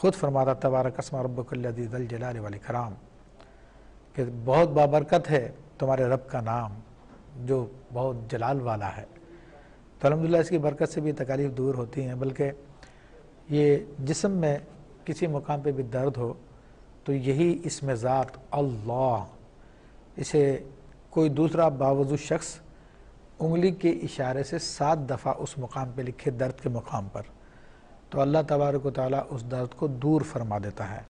खुद फरमाता तबारक कसम जलाल कराम कि बहुत बाबरकत है तुम्हारे रब का नाम, जो बहुत जलाल वाला है। तो अलहमदिल्ला इसकी बरकत से भी तकालीफ दूर होती हैं, बल्कि ये जिसम में किसी मुकाम पे भी दर्द हो तो यही इसमें ज़ात अल्लाह। इसे कोई दूसरा बावजू शख्स उंगली के इशारे से सात दफ़ा उस मुकाम पे लिखे दर्द के मुकाम पर। तो अल्लाह तबारक ताली उस दर्द को दूर फरमा देता है।